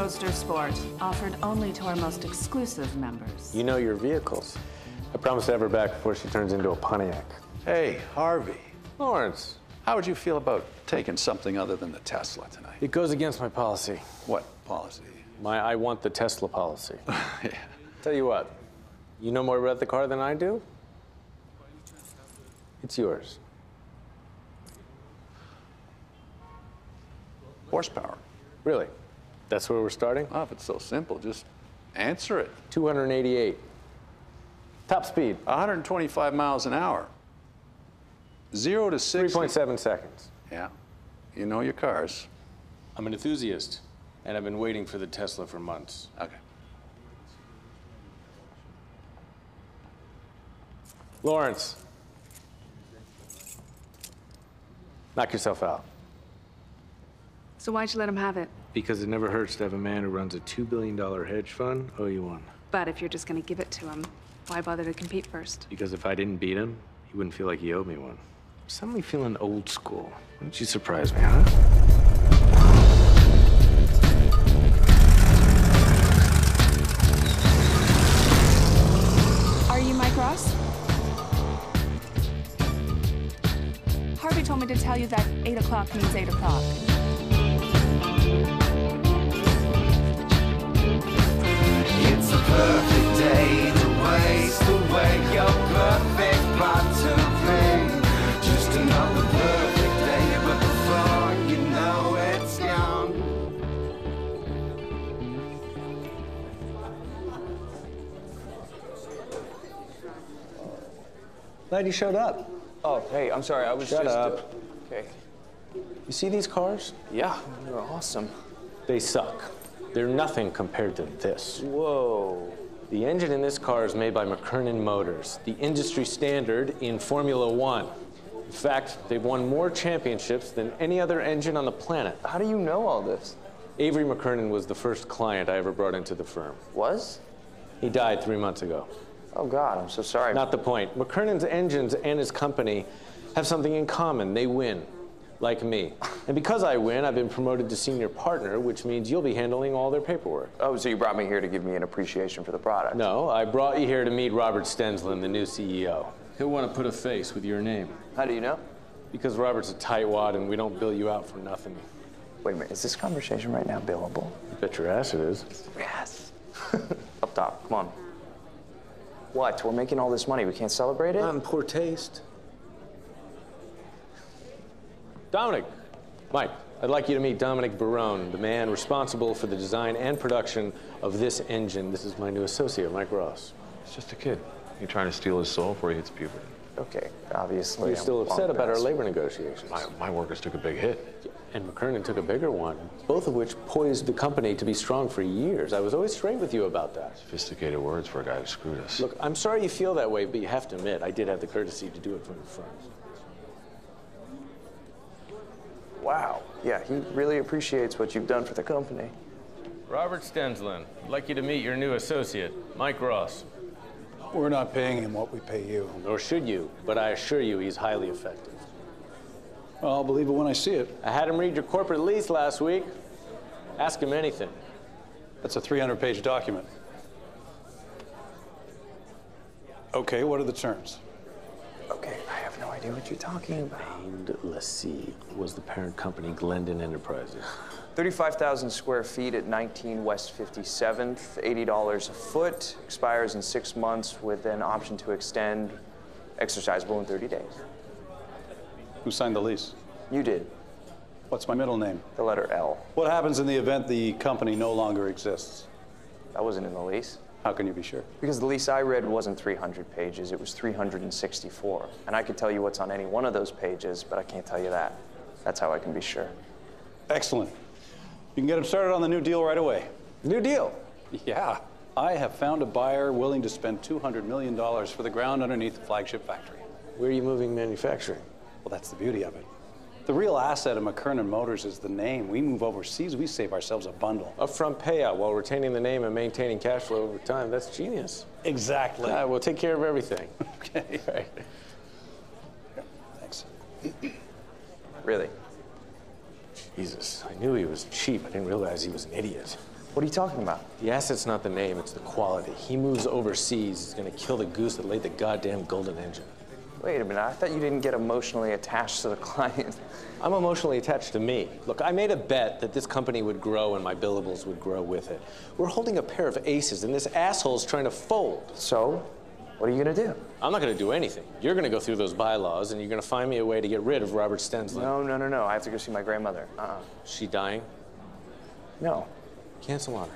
2011 Roadster Sport, offered only to our most exclusive members. You know your vehicles. I promise to have her back before she turns into a Pontiac. Hey, Harvey. Lawrence, How would you feel about taking something other than the Tesla tonight? it goes against my policy. What policy? My I want the Tesla policy. yeah. Tell you what, you know more about the car than I do? It's yours. Horsepower. Really? That's where we're starting? Oh, if it's so simple, just answer it. 288. Top speed, 125 miles an hour. Zero to 60. 3.7 seconds. Yeah. You know your cars. I'm an enthusiast, and I've been waiting for the Tesla for months. Okay. Lawrence, knock yourself out. So why'd you let him have it? Because it never hurts to have a man who runs a $2 billion hedge fund owe you one. But if you're just gonna give it to him, why bother to compete first? Because if I didn't beat him, he wouldn't feel like he owed me one. I'm suddenly feeling old school. Why don't you surprise me, huh? Are you Mike Ross? Harvey told me to tell you that 8 o'clock means 8 o'clock. Glad you showed up. Oh, hey, I'm sorry. I was Shut just. uh, up. okay. You see these cars? Yeah, they're awesome. They suck. They're nothing compared to this. Whoa. The engine in this car is made by McKernan Motors, the industry standard in Formula One. In fact, they've won more championships than any other engine on the planet. How do you know all this? Avery McKernan was the first client I ever brought into the firm. Was? He died three months ago. Oh, God, I'm so sorry. Not the point. McKernan's engines and his company have something in common. They win, like me. And because I win, I've been promoted to senior partner, which means you'll be handling all their paperwork. Oh, so you brought me here to give me an appreciation for the product? No, I brought you here to meet Robert Stensland, the new CEO. He'll want to put a face with your name. How do you know? Because Robert's a tightwad and we don't bill you out for nothing. Wait a minute. Is this conversation right now billable? Bet your ass it is. Yes. Up top. Come on. What? We're making all this money. We can't celebrate it? Not in poor taste. Dominic, Mike, I'd like you to meet Dominic Barone, the man responsible for the design and production of this engine. This is my new associate, Mike Ross. He's just a kid. You trying to steal his soul before he hits puberty. Okay. Obviously. You're I'm still upset bummed about our labor negotiations. My, my workers took a big hit. And McKernan took a bigger one, both of which poised the company to be strong for years. I was always straight with you about that. Sophisticated words for a guy who screwed us. Look, I'm sorry you feel that way, but you have to admit, I did have the courtesy to do it from the front. Wow. Yeah, he really appreciates what you've done for the company. Robert Stensland, I'd like you to meet your new associate, Mike Ross. We're not paying him what we pay you. Nor should you, but I assure you he's highly effective. Well, I'll believe it when I see it. I had him read your corporate lease last week. Ask him anything. That's a 300-page document. Okay, what are the terms? Okay, I have no idea what you're talking about. Named lessee was the parent company, Glendon Enterprises. 35,000 square feet at 19 West 57th, $80 a foot, expires in six months with an option to extend, exercisable in 30 days. Who signed the lease? You did, What's my middle name? the letter L. What happens in the event the company no longer exists? That wasn't in the lease. How can you be sure? Because the lease I read wasn't 300 pages, it was 364. And I could tell you what's on any one of those pages, but I can't tell you that. That's how I can be sure. Excellent. You can get him started on the new deal right away. New deal. Yeah. I have found a buyer willing to spend $200 million for the ground underneath the flagship factory. Where are you moving manufacturing? Well, that's the beauty of it. The real asset of McKernan Motors is the name. We move overseas, we save ourselves a bundle. Upfront payout while retaining the name and maintaining cash flow over time. That's genius. Exactly. Uh, we'll take care of everything. okay. Right. Thanks. Really? Jesus, I knew he was cheap. I didn't realize he was an idiot. What are you talking about? The asset's not the name, it's the quality. He moves overseas, he's gonna kill the goose that laid the goddamn golden engine. Wait a minute, I thought you didn't get emotionally attached to the client. I'm emotionally attached to me. Look, I made a bet that this company would grow and my billables would grow with it. We're holding a pair of aces, and this asshole's trying to fold. So, what are you gonna do? I'm not gonna do anything. You're gonna go through those bylaws, and you're gonna find me a way to get rid of Robert Stensland. No, no, no, no. I have to go see my grandmother. Uh-uh. She dying? No. Cancel on her.